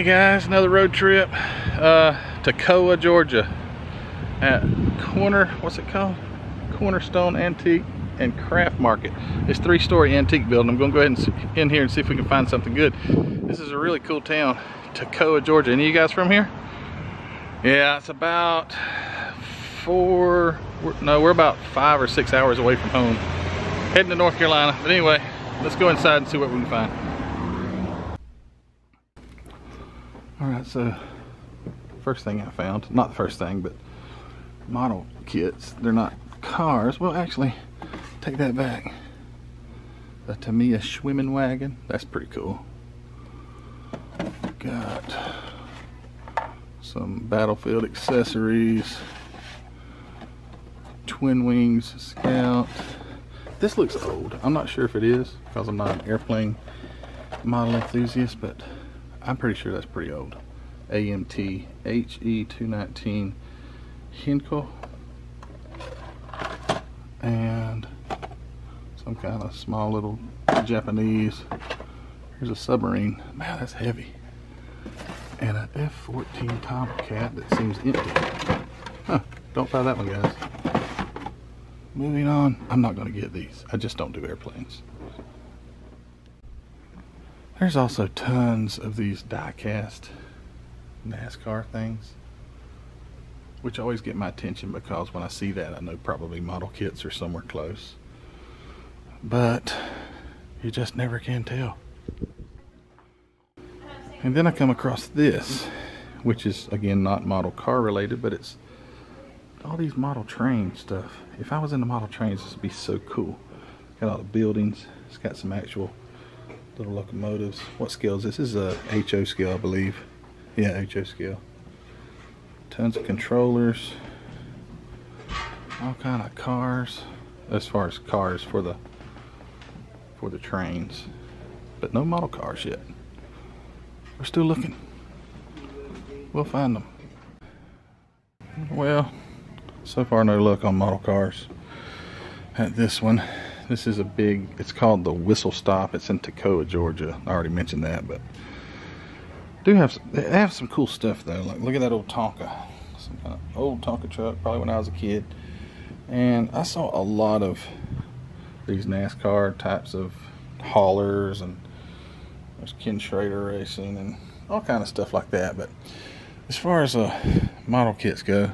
Hey guys, another road trip uh, to Koa, Georgia at Corner, what's it called? Cornerstone Antique and Craft Market. It's three-story antique building. I'm gonna go ahead and see, in here and see if we can find something good. This is a really cool town, Toccoa, Georgia. Any of you guys from here? Yeah, it's about four, no, we're about five or six hours away from home. Heading to North Carolina. But anyway, let's go inside and see what we can find. All right, so first thing I found, not the first thing, but model kits. They're not cars. Well, actually, take that back. The Tamiya swimming wagon. That's pretty cool. Got some battlefield accessories. Twin Wings Scout. This looks old. I'm not sure if it is because I'm not an airplane model enthusiast, but I'm pretty sure that's pretty old. AMT HE219 Heinkel and some kind of small little Japanese. Here's a submarine. Man, that's heavy. And an F-14 Tomcat that seems empty. Huh, don't buy that one, guys. Moving on. I'm not going to get these. I just don't do airplanes. There's also tons of these die-cast NASCAR things, which always get my attention because when I see that, I know probably model kits are somewhere close. But you just never can tell. And then I come across this, which is again not model car related, but it's all these model train stuff. If I was in the model trains, this would be so cool. Got all the buildings. It's got some actual little locomotives. What scale is this? This is a HO scale, I believe. Yeah, HO scale. Tons of controllers. All kind of cars. As far as cars for the for the trains. But no model cars yet. We're still looking. We'll find them. Well, so far no luck on model cars. At this one. This is a big, it's called the Whistle Stop. It's in Toccoa, Georgia. I already mentioned that, but do have they have some cool stuff though. Like look at that old Tonka, some kind of old Tonka truck, probably when I was a kid. And I saw a lot of these NASCAR types of haulers, and there's Ken Schrader racing and all kind of stuff like that. But as far as uh, model kits go,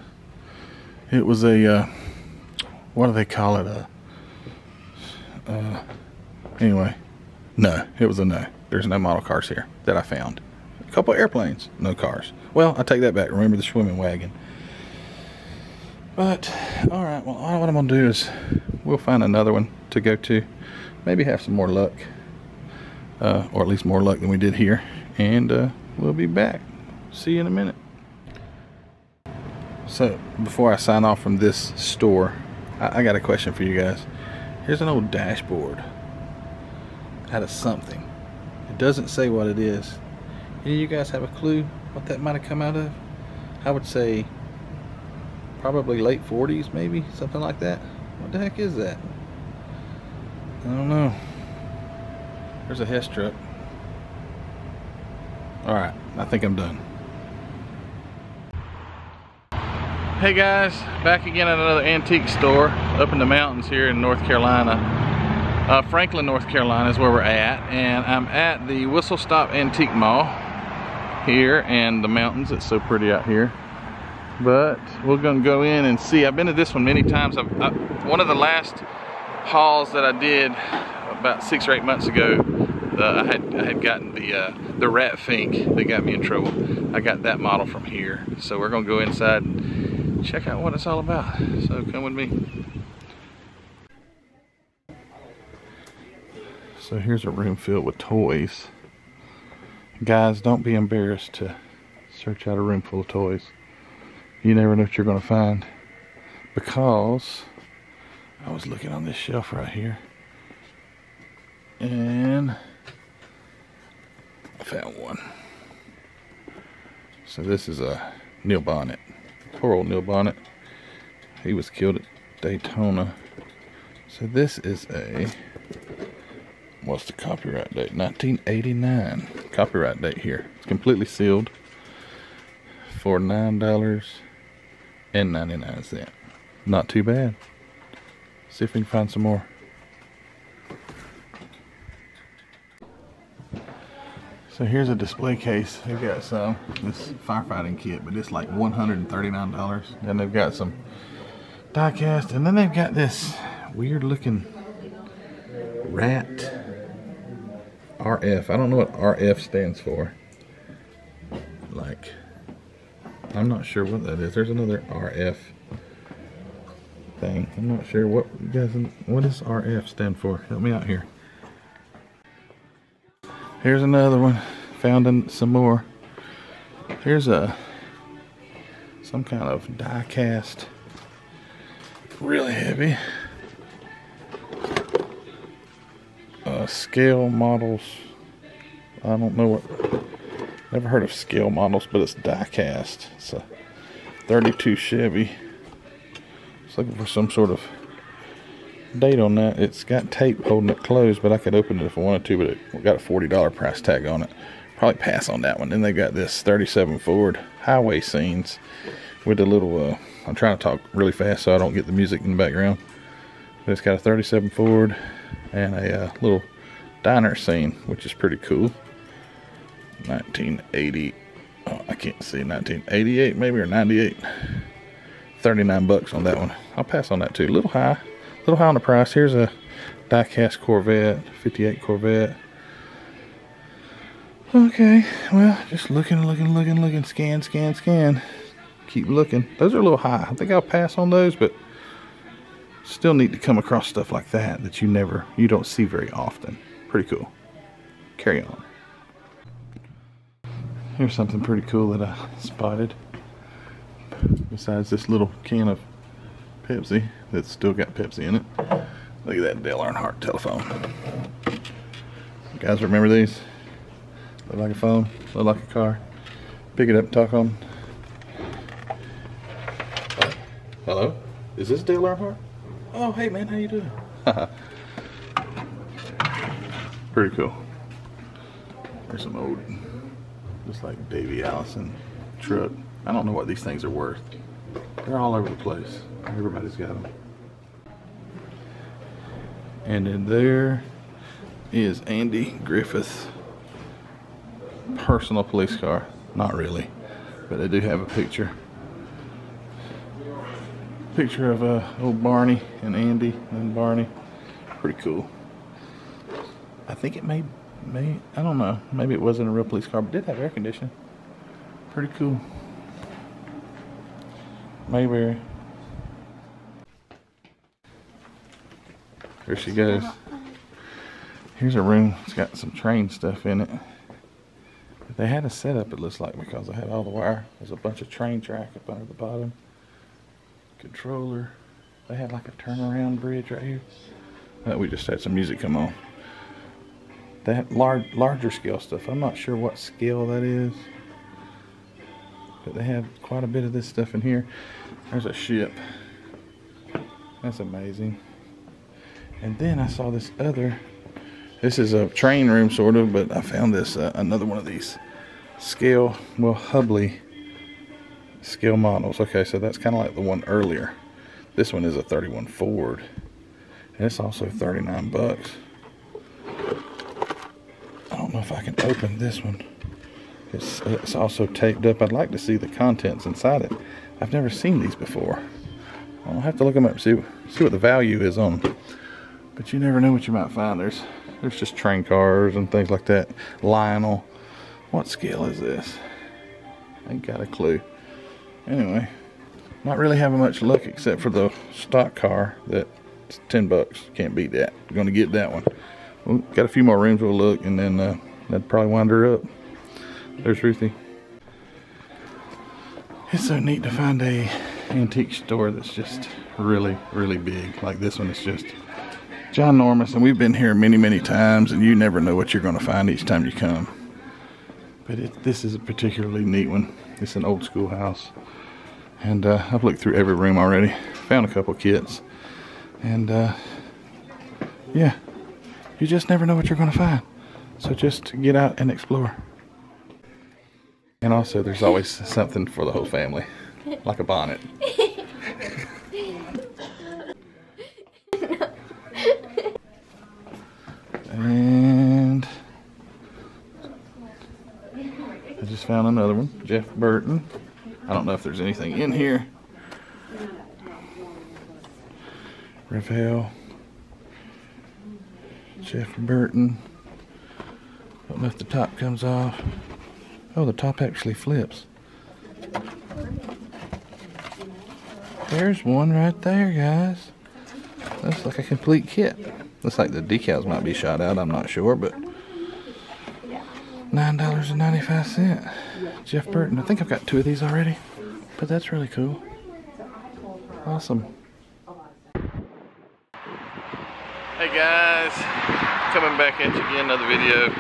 it was a uh, what do they call it? A uh, anyway, no, it was a no. There's no model cars here that I found. A couple airplanes, no cars. Well, I take that back. Remember the swimming wagon. But, alright, well, what I'm going to do is we'll find another one to go to. Maybe have some more luck. Uh, or at least more luck than we did here. And uh, we'll be back. See you in a minute. So, before I sign off from this store, I, I got a question for you guys. Here's an old dashboard out of something. It doesn't say what it is. Any of you guys have a clue what that might have come out of? I would say probably late 40s maybe, something like that. What the heck is that? I don't know. There's a Hess truck. Alright, I think I'm done. Hey guys, back again at another antique store up in the mountains here in North Carolina. Uh, Franklin, North Carolina is where we're at, and I'm at the Whistle Stop Antique Mall here in the mountains. It's so pretty out here. But we're gonna go in and see. I've been to this one many times. I've, I, one of the last hauls that I did about six or eight months ago, uh, I had I had gotten the uh, the Rat Fink that got me in trouble. I got that model from here. So we're gonna go inside check out what it's all about. So come with me. So here's a room filled with toys. Guys, don't be embarrassed to search out a room full of toys. You never know what you're going to find. Because I was looking on this shelf right here. And I found one. So this is a Neil Bonnett. Poor old Neil Bonnett. He was killed at Daytona. So this is a what's the copyright date? 1989. Copyright date here. It's completely sealed for nine dollars and 99 cents. Not too bad. See if we can find some more. So here's a display case. They've got some this firefighting kit, but it's like $139. Then they've got some die cast, and then they've got this weird looking rat RF. I don't know what RF stands for. Like, I'm not sure what that is. There's another RF thing. I'm not sure what guys. What does RF stand for? Help me out here. Here's another one. Found in some more. Here's a some kind of die cast. Really heavy. Uh, scale models. I don't know what. Never heard of scale models, but it's die cast. It's a 32 Chevy. It's looking for some sort of date on that. It's got tape holding it closed, but I could open it if I wanted to, but it got a $40 price tag on it. Probably pass on that one. Then they got this 37 Ford highway scenes with a little, uh, I'm trying to talk really fast so I don't get the music in the background. But it's got a 37 Ford and a uh, little diner scene, which is pretty cool. 1980, oh, I can't see, 1988 maybe or 98. 39 bucks on that one. I'll pass on that too. A little high, little high on the price. Here's a diecast Corvette, 58 Corvette. Okay, well, just looking, looking, looking, looking, scan, scan, scan. Keep looking. Those are a little high. I think I'll pass on those, but still need to come across stuff like that that you never, you don't see very often. Pretty cool. Carry on. Here's something pretty cool that I spotted. Besides this little can of Pepsi that's still got Pepsi in it. Look at that Dale Earnhardt telephone. You guys remember these? Look like a phone, look like a car. Pick it up, talk on. Hello? Is this Dale Earnhardt? Oh, hey man, how you doing? Pretty cool. There's some old, just like Davey Allison truck. I don't know what these things are worth. They're all over the place. Everybody's got them. And then there is Andy Griffith's personal police car. Not really, but they do have a picture. Picture of uh, old Barney and Andy and Barney. Pretty cool. I think it may, may, I don't know. Maybe it wasn't a real police car, but did have air conditioning. Pretty cool. Mayberry. Here she goes. Here's a room. It's got some train stuff in it. They had a setup, it looks like, because I had all the wire. There's a bunch of train track up under the bottom. Controller. They had like a turnaround bridge right here. Uh, we just had some music come on. That large, larger scale stuff. I'm not sure what scale that is. But they have quite a bit of this stuff in here. There's a ship. That's amazing. And then I saw this other this is a train room sort of but I found this uh, another one of these scale well Hubley scale models. Okay so that's kind of like the one earlier. This one is a 31 Ford. And it's also 39 bucks. I don't know if I can open this one. It's, it's also taped up. I'd like to see the contents inside it. I've never seen these before. I'll have to look them up see see what the value is on but you never know what you might find there's there's just train cars and things like that. Lionel. What scale is this? I ain't got a clue. Anyway, not really having much luck except for the stock car that's 10 bucks. Can't beat that. Gonna get that one. Well, got a few more rooms we'll look and then uh, that'd probably wind her up. There's Ruthie. It's so neat to find a antique store that's just really, really big. Like this one is just John Normus, and we've been here many, many times, and you never know what you're going to find each time you come. But it, this is a particularly neat one. It's an old school house. And uh, I've looked through every room already. Found a couple kits. And uh, yeah, You just never know what you're going to find. So just get out and explore. And also, there's always something for the whole family, like a bonnet. found another one, Jeff Burton. I don't know if there's anything in here. Revell. Jeff Burton. Don't know if the top comes off. Oh, the top actually flips. There's one right there, guys. Looks like a complete kit. Looks like the decals might be shot out, I'm not sure, but $9.95. Jeff Burton. I think I've got two of these already, but that's really cool. Awesome. Hey guys, coming back at you again, another video.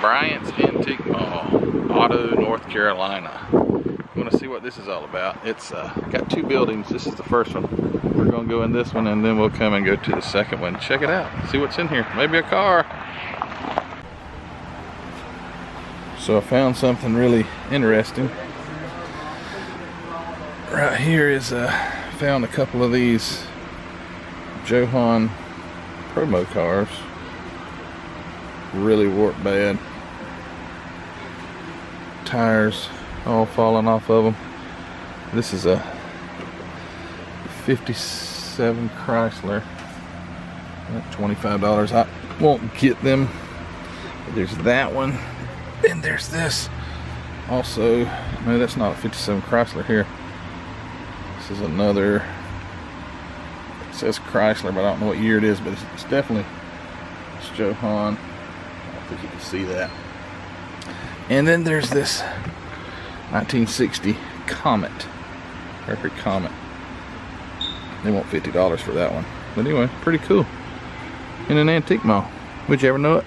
Bryant's Antique Mall, Otto, North Carolina. You want to see what this is all about? It's uh, got two buildings. This is the first one. We're going to go in this one and then we'll come and go to the second one. Check it out. See what's in here. Maybe a car. So I found something really interesting. Right here is uh, found a couple of these Johan promo cars. Really warped bad. Tires all falling off of them. This is a 57 Chrysler. $25. I won't get them. There's that one. And there's this. Also, no, that's not a 57 Chrysler here. This is another it says Chrysler, but I don't know what year it is, but it's, it's definitely it's Johan. I don't think you can see that. And then there's this 1960 Comet. Record Comet. They want $50 for that one. But anyway, pretty cool. In an antique mall. Would you ever know it?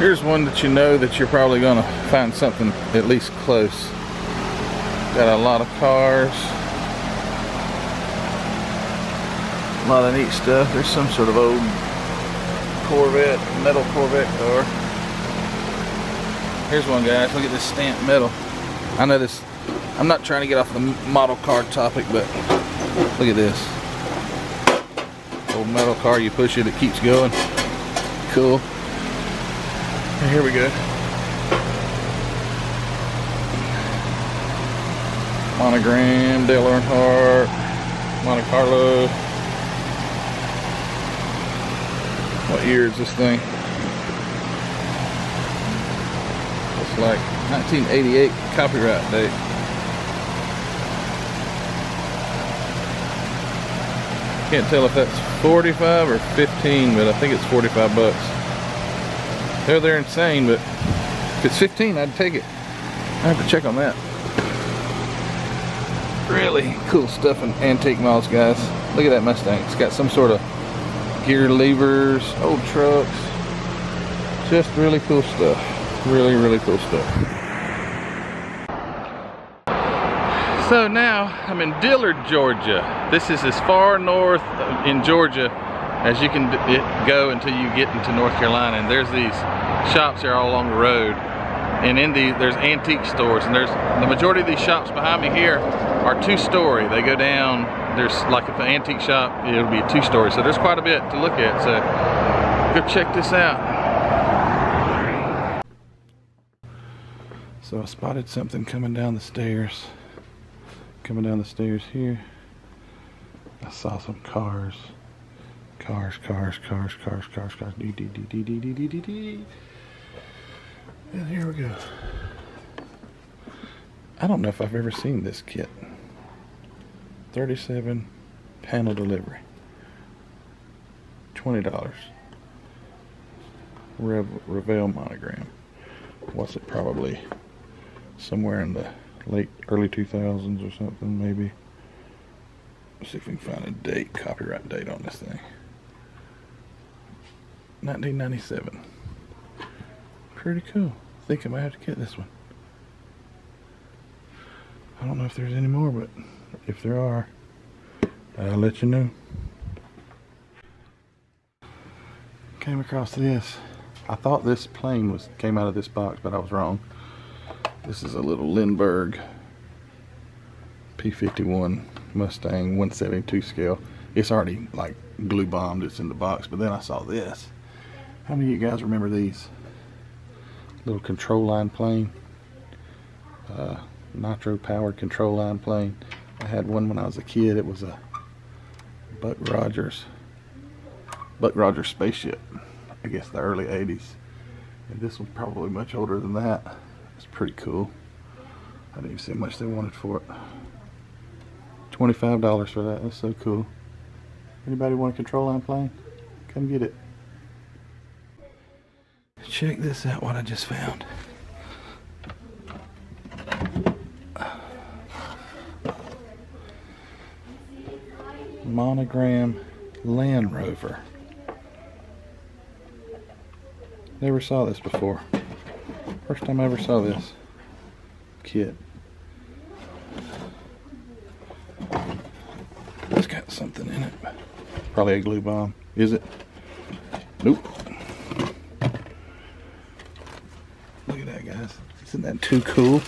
Here's one that you know that you're probably to find something at least close. Got a lot of cars. A lot of neat stuff. There's some sort of old Corvette, metal Corvette car. Here's one guys, look at this stamped metal. I know this, I'm not trying to get off the model car topic, but look at this. Old metal car, you push it, it keeps going. Cool. Here we go. Monogram, Dale Earnhardt, Monte Carlo. What year is this thing? It's like 1988 copyright date. Can't tell if that's 45 or 15, but I think it's 45 bucks. They're they're insane, but if it's 15, I'd take it. I have to check on that really cool stuff in antique malls, guys. Look at that Mustang. It's got some sort of gear levers, old trucks. Just really cool stuff. Really, really cool stuff. So now I'm in Dillard, Georgia. This is as far north in Georgia as you can go until you get into North Carolina. And there's these shops here all along the road. And in the there's antique stores and there's the majority of these shops behind me here are two story they go down there's like if an antique shop it'll be two story so there's quite a bit to look at so go check this out. So I spotted something coming down the stairs coming down the stairs here. I saw some cars Cars, cars, cars, cars, cars, cars. Dee, dee, dee, dee, dee, dee, dee, dee. And here we go. I don't know if I've ever seen this kit. 37 panel delivery. $20. Rev Revell monogram. Was it probably? Somewhere in the late early 2000s or something maybe. Let's see if we can find a date, copyright date on this thing. 1997 pretty cool. I think I might have to get this one. I don't know if there's any more, but if there are, I'll let you know. Came across this. I thought this plane was came out of this box, but I was wrong. This is a little Lindberg P-51 Mustang 172 scale. It's already like glue bombed. It's in the box. But then I saw this. How many of you guys remember these? Little control line plane. Uh, nitro powered control line plane. I had one when I was a kid. It was a Buck Rogers Buck Rogers spaceship. I guess the early 80s. And this one's probably much older than that. It's pretty cool. I didn't even see how much they wanted for it. $25 for that. That's so cool. Anybody want a control line plane? Come get it. Check this out what I just found. Monogram Land Rover. Never saw this before. First time I ever saw this kit. It's got something in it. Probably a glue bomb. Is it? Nope. Look at that, guys. Isn't that too cool?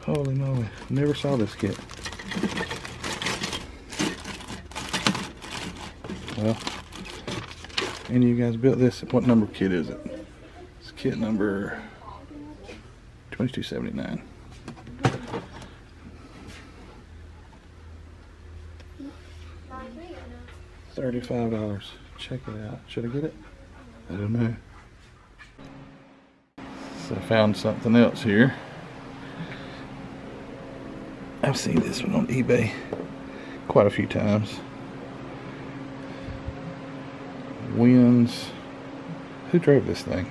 Holy moly. Never saw this kit. Well, of you guys built this? What number kit is it? It's kit number 2279. Thirty-five dollars. Check it out. Should I get it? I don't know. I found something else here. I've seen this one on eBay quite a few times. Winds. Who drove this thing?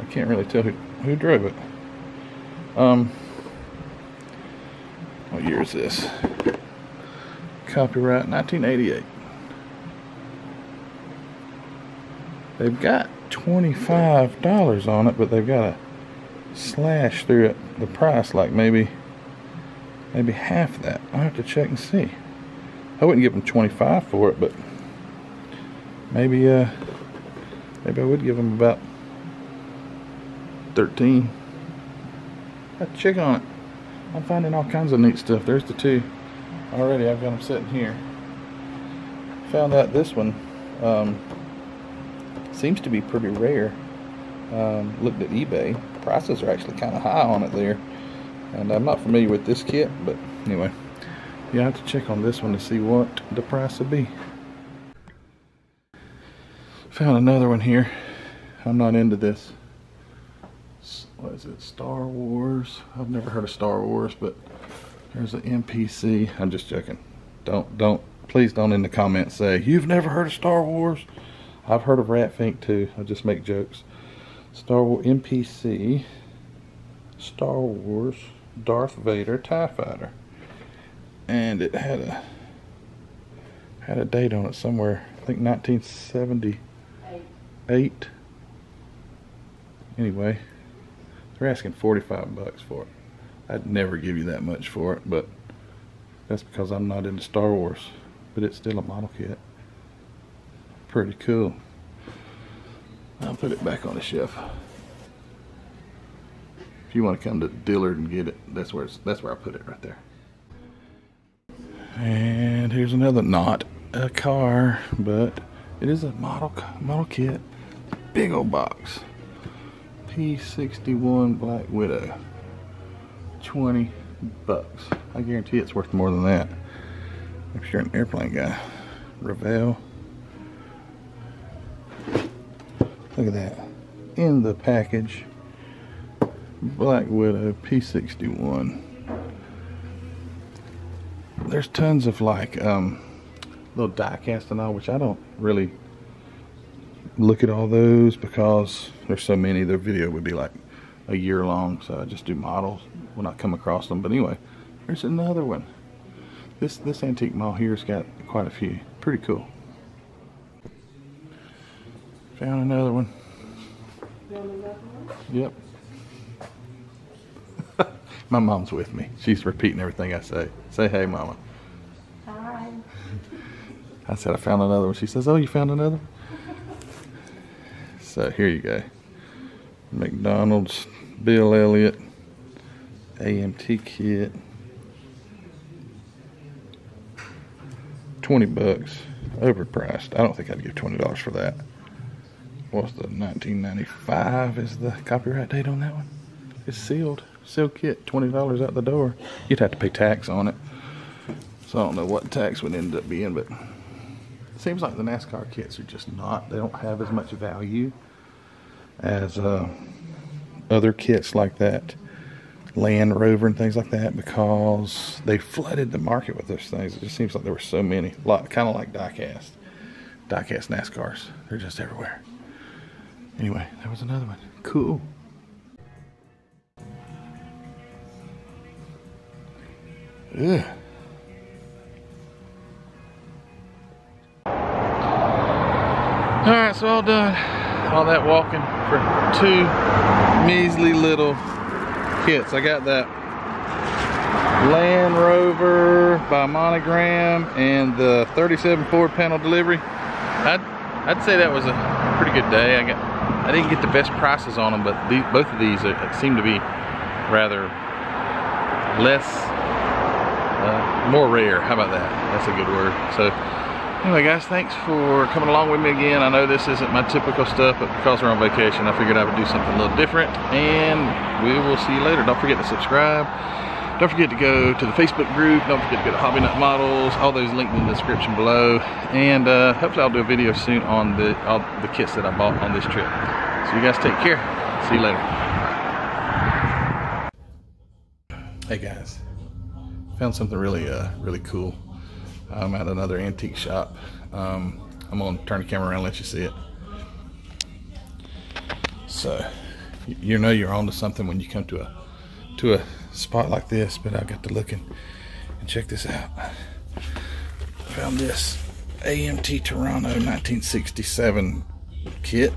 I can't really tell who, who drove it. Um, what year is this? Copyright 1988. They've got $25 on it, but they've got a slash through it, the price like maybe maybe half that. I'll have to check and see. I wouldn't give them 25 for it, but maybe uh maybe I would give them about 13. I'll check on it. I'm finding all kinds of neat stuff. There's the two. Already I've got them sitting here. Found out this one um, seems to be pretty rare. Um, looked at eBay. Prices are actually kind of high on it there. And I'm not familiar with this kit, but anyway. You have to check on this one to see what the price would be. Found another one here. I'm not into this. What is it? Star Wars. I've never heard of Star Wars, but there's an MPC. I'm just joking. Don't, don't, please don't in the comments say, you've never heard of Star Wars. I've heard of Rat Fink too. I just make jokes. Star Wars MPC. Star Wars Darth Vader TIE Fighter and it had a had a date on it somewhere. I think 1978. Anyway, they're asking 45 bucks for it. I'd never give you that much for it, but that's because I'm not into Star Wars. But it's still a model kit. Pretty cool. I'll put it back on the shelf. If you want to come to Dillard and get it, that's where that's where I put it right there. And here's another, not a car, but it is a model model kit. Big old box. P61 Black Widow. 20 bucks. I guarantee it's worth more than that. If you're an airplane guy. Revell. Look at that. In the package. Black Widow P61 there's tons of like um, little die cast and all, which I don't really look at all those because there's so many. Their video would be like a year long, so I just do models when I come across them. But anyway, there's another one. This this antique mall here's got quite a few. Pretty cool. Found another one. Yep. My mom's with me. She's repeating everything I say. Say hey, mama. Hi. I said I found another one. She says, oh, you found another one? So here you go. McDonald's, Bill Elliott, AMT kit. 20 bucks. Overpriced. I don't think I'd give $20 for that. What's the 1995 is the copyright date on that one? It's sealed. Sealed kit, $20 out the door. You'd have to pay tax on it. So I don't know what tax would end up being, but it seems like the NASCAR kits are just not, they don't have as much value as uh, other kits like that. Land Rover and things like that because they flooded the market with those things. It just seems like there were so many, a lot kind of like diecast, diecast NASCARs. They're just everywhere. Anyway, there was another one. Cool. Ugh. All right, so all done. All that walking for two measly little kits. I got that Land Rover by Monogram and the 37 Ford panel delivery. I'd, I'd say that was a pretty good day. I got I didn't get the best prices on them, but the, both of these uh, seem to be rather less, uh, more rare. How about that? That's a good word. So anyway guys, thanks for coming along with me again. I know this isn't my typical stuff, but because we're on vacation, I figured I would do something a little different. And we will see you later. Don't forget to subscribe. Don't forget to go to the Facebook group. Don't forget to go to Hobby Nut Models. All those linked in the description below. And uh, hopefully I'll do a video soon on the all the kits that I bought on this trip. So you guys take care. See you later. Hey guys, found something really uh, really cool. I'm at another antique shop. Um, I'm gonna turn the camera around and let you see it. So you know you're onto something when you come to a to a spot like this, but I got to looking and check this out. Found this AMT Toronado 1967 kit.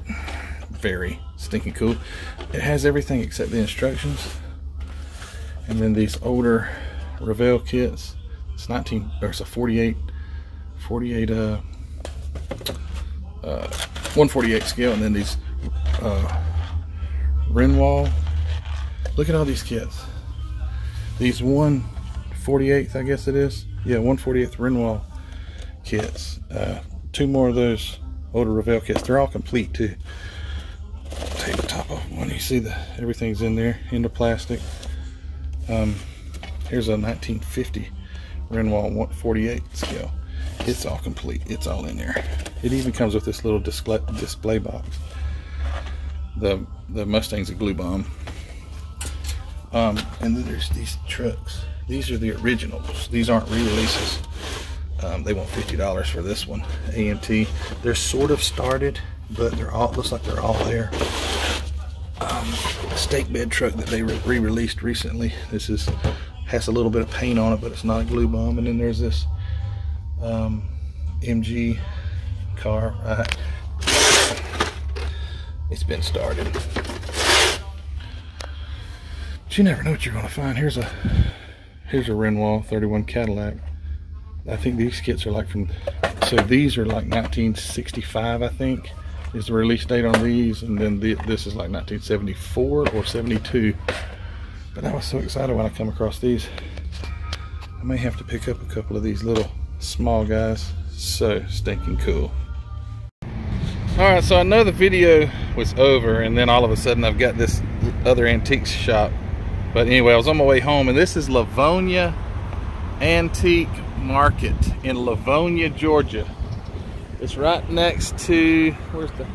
Very stinking cool. It has everything except the instructions. And then these older Revell kits. It's 19 or it's a 48 48 uh, uh 148 scale and then these uh Renoir. Look at all these kits these 148th, I guess it is. Yeah, 148th Renoir kits. Uh, two more of those older Revell kits. They're all complete too. take the top off one. You see the everything's in there, in the plastic. Um, here's a 1950 Renoir 148 scale. It's all complete. It's all in there. It even comes with this little display display box. The the Mustang's a glue bomb. Um, and then there's these trucks. These are the originals. These aren't re-releases. Um, they want $50 for this one. AMT. They're sort of started, but they're all looks like they're all there. Um, stake bed truck that they re-released recently. This is has a little bit of paint on it, but it's not a glue bomb. And then there's this um, MG car. Uh, it's been started you never know what you're going to find. Here's a here's a Renoir 31 Cadillac. I think these kits are like from, so these are like 1965, I think, is the release date on these. And then the, this is like 1974 or 72. But I was so excited when I come across these. I may have to pick up a couple of these little small guys. So stinking cool. All right, so I know the video was over and then all of a sudden I've got this other antiques shop but anyway, I was on my way home, and this is Lavonia Antique Market in Lavonia, Georgia. It's right next to, where's the,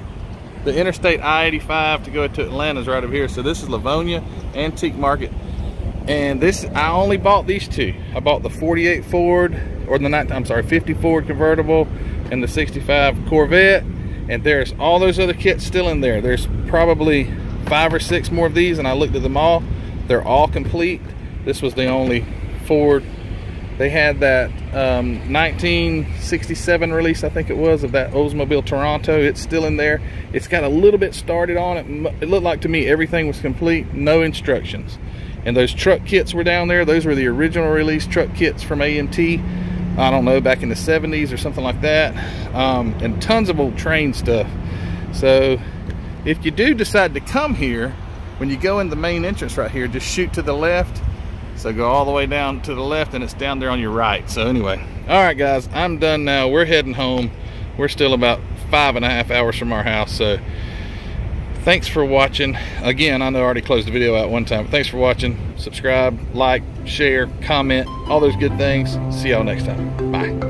the Interstate I-85 to go to Atlanta's right over here. So this is Lavonia Antique Market. And this, I only bought these two. I bought the 48 Ford, or the, I'm sorry, 50 Ford convertible and the 65 Corvette. And there's all those other kits still in there. There's probably five or six more of these, and I looked at them all they're all complete. This was the only Ford. They had that um, 1967 release, I think it was, of that Oldsmobile Toronado. It's still in there. It's got a little bit started on it. It looked like to me everything was complete, no instructions. And those truck kits were down there. Those were the original release truck kits from AMT. I don't know, back in the 70s or something like that. Um, and tons of old train stuff. So if you do decide to come here, when you go in the main entrance right here, just shoot to the left so go all the way down to the left and it's down there on your right. So anyway, all right guys, I'm done now. We're heading home. We're still about five and a half hours from our house. So thanks for watching. Again, I know I already closed the video out one time, thanks for watching. Subscribe, like, share, comment, all those good things. See y'all next time. Bye.